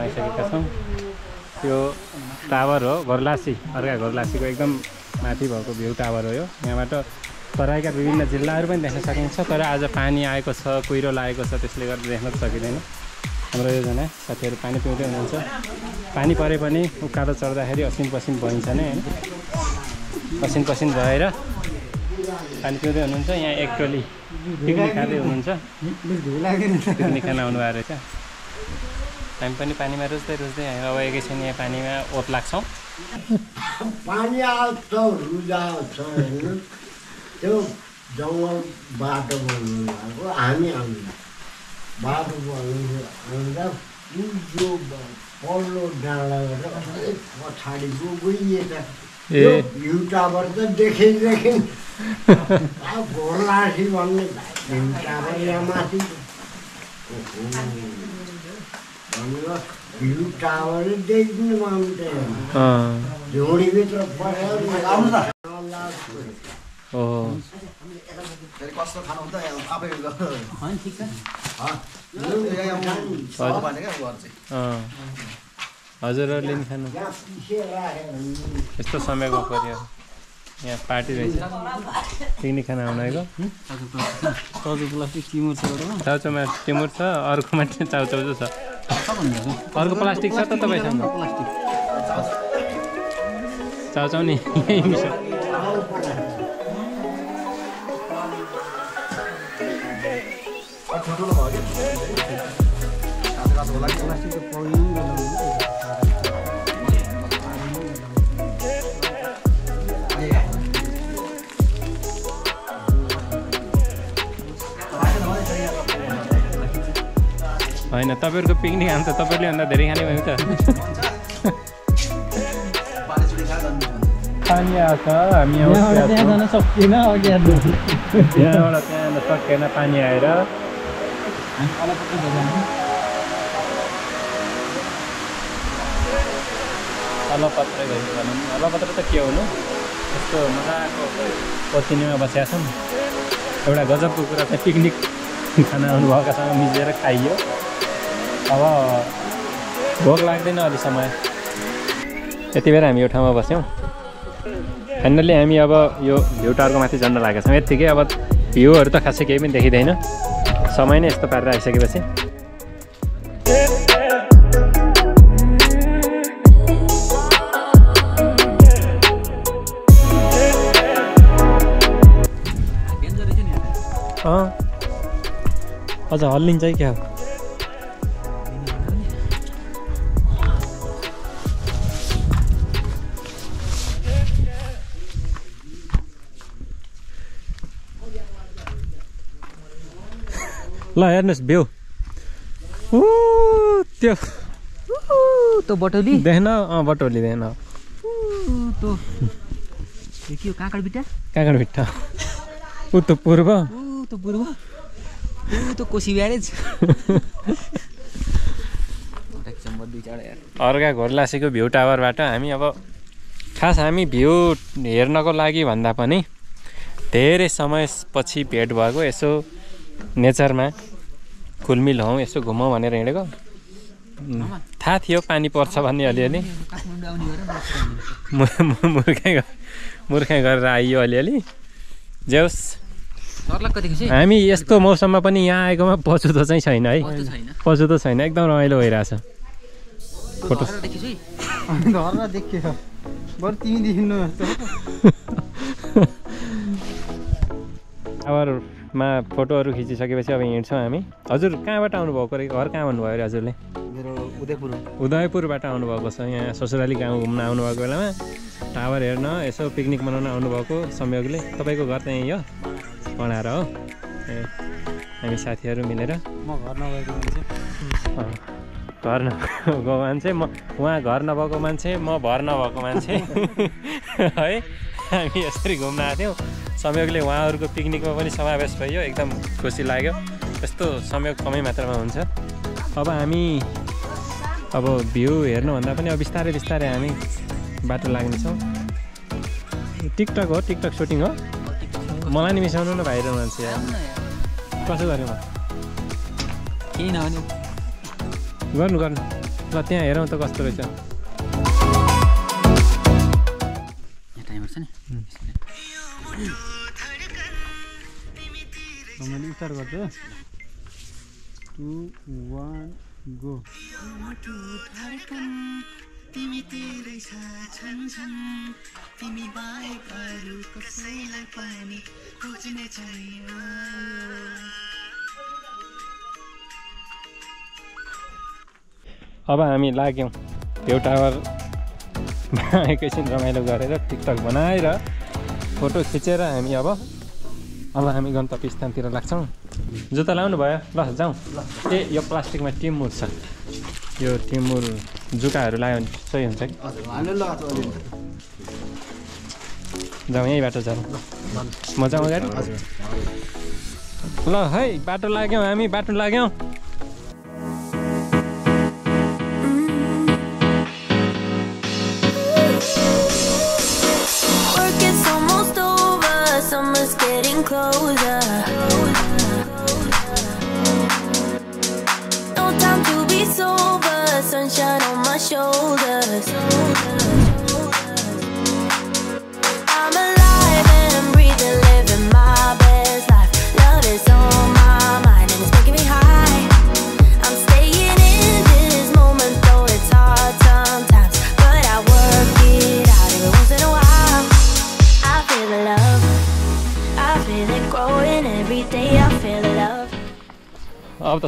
आइसकेका छौँ। त्यो टावर हो घरलासी अर्का घरलासीको एकदम माथि भएको भ्यू टावर हो यो। यहाँबाट तराईका विभिन्न जिल्लाहरू पनि देख्न सकिन्छ तर आज पानी आएको छ कुहिरो लागेको छ त्यसले गर्दा देख्न सकिँदैन। हाम्रो योजना साथीहरू पानी पिउँदै हुनुहुन्छ। पानी परे पनि उकालो चढ्दाखेरि असिन पसिन भइन्छ नै होइन? पसिन पसिन भएर पानी पिउँदै हुनुहुन्छ। यहाँ एक टोली पिकनिक खाँदै हुनुहुन्छ। पिकनिक खान आउनु भएको रहेछ। हामी पनि पानीमा रुच्दै रुच्दै हामी अब एकैछिन यहाँ पानीमा ओत लाग्छौँ। पानी आउँछ रुजा आउँछ होइन? त्यो जङ्गल बाटो बनाउनु भएको हामी आउँदैन। बाटो बनाउनु आउँदा पुजो पल्लो डाँडा गरेर अलिक पछाडि गइएछ भ्यू टावर त देखिदेखि अब घोरलासी भन्ने भ्यू टावर यहाँ माथि। टावर झोडीभित्र हजुर। अँ। हजुरहरूले नि खानु यस्तो समय गएको पऱ्यो यहाँ पार्टी रहेछ। पिकनिक खान आउनु आएको चाउचाउमा टिमुर छ। अर्कोमा चाउचाउ छ। अर्को प्लास्टिक छ त तपाईँसँग? प्लास्टिक चाउचाउ नि। प्लास्टिक होइन तपाईँहरूको पिकनिक हामी त तपाईँले भन्दा धेरै खाने भयो त। पानी जानु आएको हामी त्यहाँ जान सकिएन अघि हेर्नु यहाँबाट त्यहाँ सकेन पानी आएर। अलपत्र गयो भनौँ अलपत्र त के हुनु? यस्तो मजाको पसिनीमा बसेका छौँ। एउटा गजबको कुरा चाहिँ पिकनिक खाना आउनुभएकासँग मिलेर खाइयो। अब भोक लाग्दैन अलि समय यति बेर हामी यो ठाउँमा बस्यौँ। फाइनल्ली हामी अब यो भ्यू टावरको माथि झन्डा लागेका छौँ। यत्तिकै अब भ्यूहरू त खासै केही पनि देखिँदैन। समय नै यस्तो पारेर आइसकेपछि। अँ। अझ हल्लिन्छ है क्या? ल हेर्नुहोस् भ्यू। ऊ त्यो। त्यो बटौली। देख्न? अँ बटोली देख्न। त्यो। यो के हो काँक्रा बिटा? काँगड भिट्टा उत्तर पूर्व। ऊ त्यो पूर्व। ऊ त्यो कोसी ब्यारेज। अर्का घोरलासीको भ्यू टावरबाट हामी अब खास हामी भ्यू हेर्नको लागि भन्दा पनि धेरै समयपछि भेट भएको यसो नेचरमा खुलमिल हौँ यसो घुमौँ भनेर हिँडेको। थाहा थियो पानी पर्छ भन्ने अलिअलि। काठमाडौँ आउने गरेर आइयो अलिअलि। जे होस् सर्लक्क देखेपछि हामी यस्तो मौसममा पनि यहाँ आएकोमा पछुतो चाहिँ छैन है। पछुतो छैन। एकदम रमाइलो भइरहेछ। फोटो। घरबाट टावरमा फोटोहरू खिचिसकेपछि अब हिँड्छौँ हामी। हजुर कहाँबाट आउनुभएको अरे? घर कहाँ भन्नुभयो अरे हजुरले? मेरो उदयपुर। उदयपुरबाट आउनुभएको छ। यहाँ ससुराली गाउँ घुम्न आउनुभएको बेलामा। टावर हेर्न यसो पिकनिक मनाउन आउनुभएको संयोगले। तपाईँको घर त यहीँ हो? कणाएर हो? ए हामी साथीहरू मिलेर। म घर नभएको मान्छे। घर नभएको मान्छे। म उहाँ घर नभएको मान्छे म भर नभएको मान्छे। है? हामी यसरी घुम्न आएको थियौँ। संयोगले उहाँहरूको पिकनिकमा पनि समावेश भयो एकदम खुसी लाग्यो। यस्तो संयोग कमै मात्रामा हुन्छ। अब हामी अब भ्यू हेर्नुभन्दा पनि अब बिस्तारै बिस्तारै हामी बाटो लाग्नेछौँ। टिकटक हो टिकटक सुटिङ हो। मलाई नि मिसाउनु न भाइरल मान्छे। कसो गऱ्यो म? केही नभने। गर्नु गर्नु। ल त्यहाँ हेरौँ त कस्तो रहेछ। स्टार्ट गर्छु टु वान गो अब हामी लाग्यौँ भ्यू टावर एकैछिन रमाइलो गरेर टिकटक बनाएर फोटो खिचेर हामी अब अब हामी गन्तव्य स्थानतिर लाग्छौँ जुत्ता लाउनु भयो ल जाउँ ए यो प्लास्टिकमा टिमुर छ यो टिमुर जुकाहरू लगायो भने सही हुन्छ कि जाउँ यही बाटो जाउँ म जाउँ अगाडि ल है बाटो लाग्यौँ हामी बाटो लाग्यौँ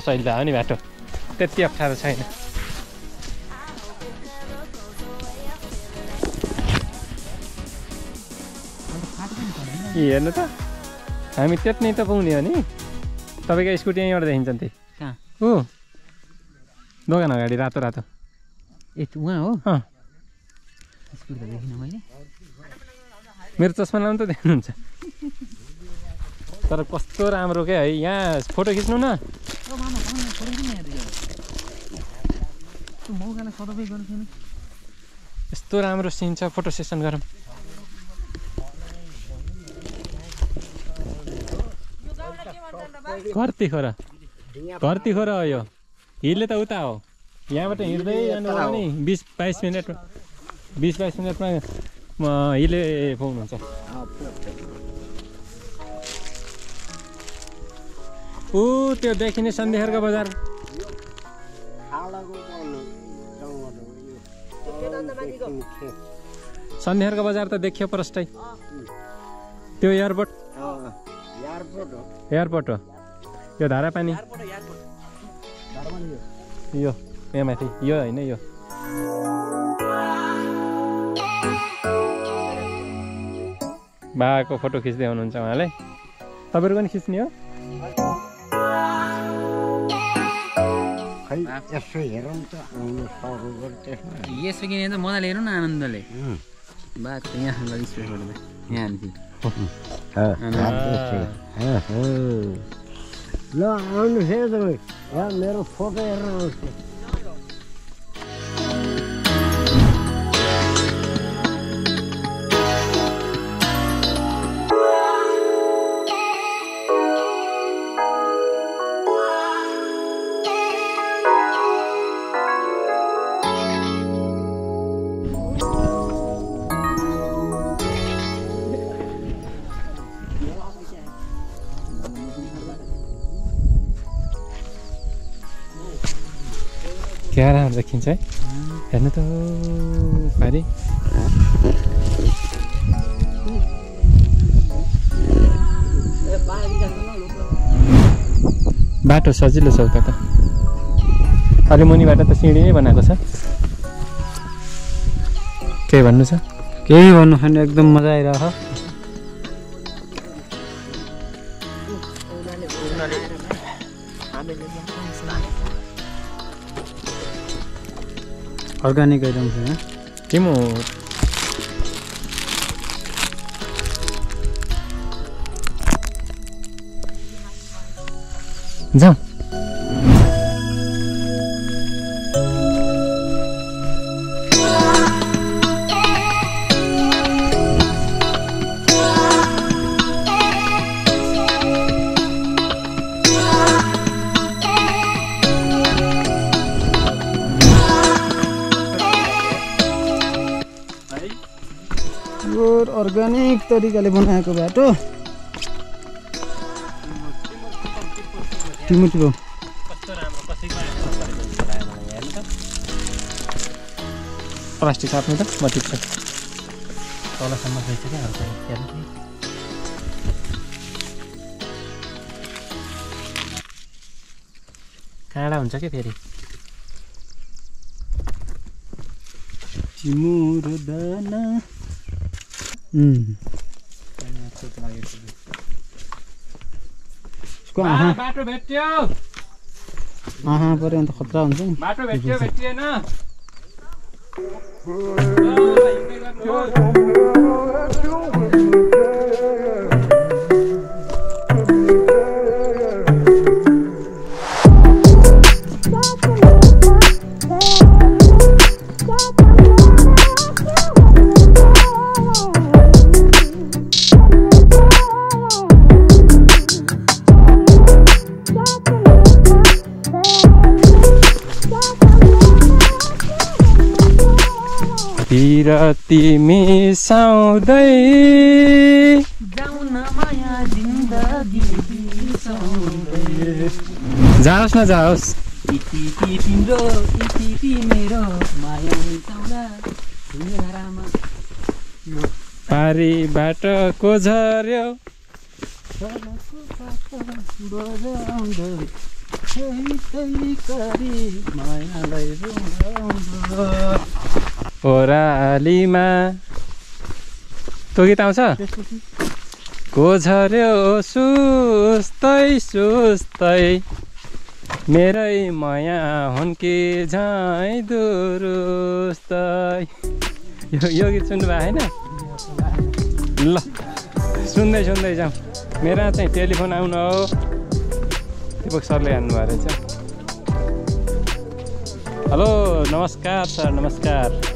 अब त सही भयो नि बाटो त्यति अप्ठ्यारो छैन। ए हेर्नु त। हामी त्यति नै त पाउने हो नि। तपाईँको स्कुटी यहीँबाट देखिन्छ नि त्यही कहाँ? हो दोकान अगाडि रातो रातो। ए उहाँ हो? अँ। स्कुल त देखिनँ मैले। मेरो चस्मा लाउनु त देख्नुहुन्छ। तर कस्तो राम्रो क्या है यहाँ फोटो खिच्नु न। न, न यस्तो राम्रो सिन छ फोटो सेसन गरौँ। घरती खोर घरती खोर हो यो। हिले त उता हो। यहाँबाट हिँड्दै जानुभयो भने बिस बाइस मिनटमा बिस बाइस मिनटमा हिले पाउनुहुन्छ। ऊ त्यो देखिने सन्धिखरको बजार। सन्धिखरको बजार त देखियो प्रष्टै त्यो एयरपोर्ट। एयरपोर्ट हो। यो धारापानी यो यहाँ माथि। यो होइन यो। बाको फोटो खिच्दै हुनुहुन्छ उहाँले। तपाईँहरू पनि खिच्ने हो? खै यसो हेरौँ त आउनु सरोवर त्यसमा यसो किने त मजाले हेर्नु न आनन्दले बाघ यहाँ यहाँदेखि। ल आउनुहोस् है तपाईँ यहाँ मेरो फोटो हेरेर आउँछु क्या राम्रो देखिन्छ है हेर्नु त पारि बाटो सजिलो छ उता त। अलि मुनिबाट त सिँढी नै बनाएको छ। केही भन्नु छ? केही भन्नु छैन एकदम मजा आइरहेको छ अर्ग्यानिक आइटम छ यहाँ तिम्रो जाउँ अर्ग्यानिक तरिकाले बनाएको बाटो। टिमुटी भयो कस्तो राम्रो कसैको आँखा नपरेको जस्तो लाग्यो मलाई हेर्नु त प्लास्टिक काट्नु त म टिप्छ तलसम्म गएछ क्या हेर्नु काँडा हुन्छ क्या फेरि। तिम्रो दाना। उसको आँखा बाटो भेट्यो आँखा पऱ्यो भने त खतरा हुन्छ नि बाटो भेट्यो भेटिएन तिमी साउँदै जाओस् न जाओस्। पारीबाट को झर्यो। ओरालीमा त्यो गीत आउँछ? को झर्यो सुस्तै सुस्तै। मेरै माया हुन् कि झैँ दुरुस्तै। यो यो गीत सुन्नुभयो होइन? ल सुन्दै सुन्दै जाउँ। मेरा चाहिँ टेलिफोन आउनु हो। दिपक सरले हान्नुभयो रहेछ। हेलो नमस्कार सर नमस्कार।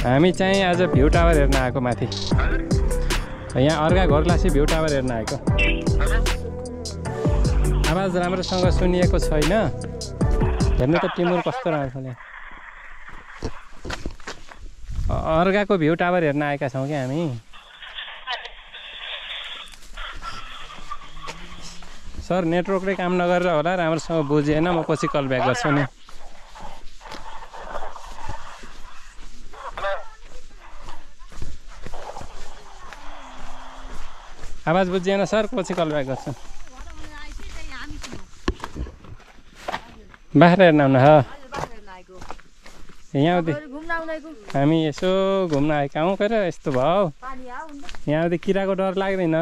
हामी चाहिँ आज भ्यू टावर हेर्न आएको माथि। यहाँ अर्का घरलासी भ्यू टावर हेर्न आएको। आवाज राम्रोसँग सुनिएको छैन। हेर्नु त टिमुर कस्तो राम्रो छ अर्काको भ्यू टावर हेर्न आएका छौँ क्या हामी। सर नेटवर्कले काम नगरेर होला राम्रोसँग बुझेन म पछि कल ब्याक गर्छु नि। आवाज बुझिएन सर? पछि कल ब्याक गर्छु। बाख्रा हेर्न आउनु यहाँ हामी यसो घुम्न आएका हौँ तर यस्तो भयो। यहाँ आउँदै किराको डर लाग्दैन।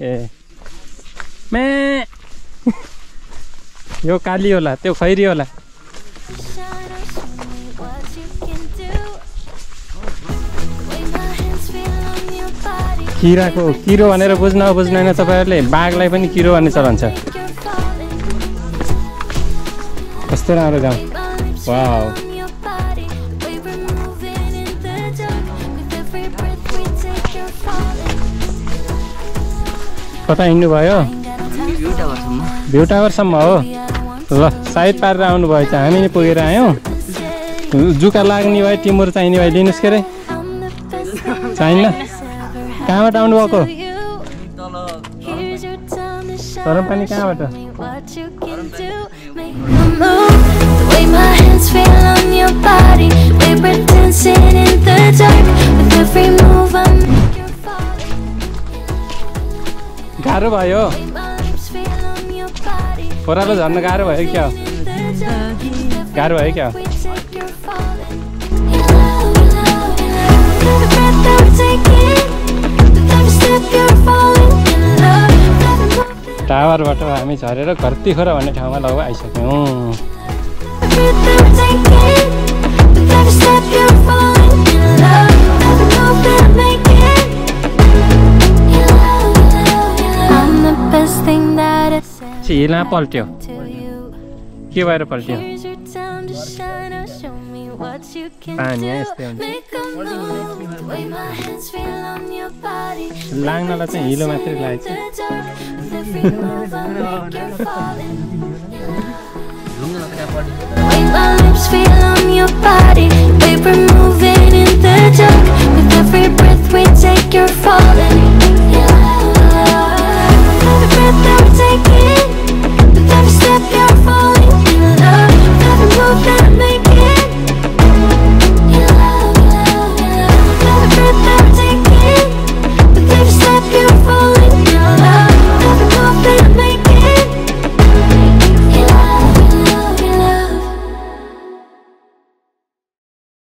ए। मे यो काली होला त्यो खैरी होला। किराको किरो भनेर बुझ्न बुझ्दैन तपाईँहरूले? बाघलाई पनि किरो भन्ने चलन छ। कस्तो राम्रो गाउँ। वाउ। कता हिँड्नुभयो? भ्यू टावरसम्म हो। ल साइड पारेर आउनुभयो चाहिँ हामी पुगेर आयौँ। जुका लाग्ने भयो टिमुर चाहिने भयो लिनुहोस् के अरे चाहिन्न? कहाँबाट आउनुभएको गाह्रो भयो परालो झर्न गाह्रो भयो क्या गाह्रो भयो क्या टावरबाट हामी झरेर घरतिखोरा भन्ने ठाउँमा लगभग आइसक्यौँ। के भएर पल्ट्यो? Make a move. The way my hands feel on your body. लाग्नलाई चाहिँ हिलो मात्रै लागेको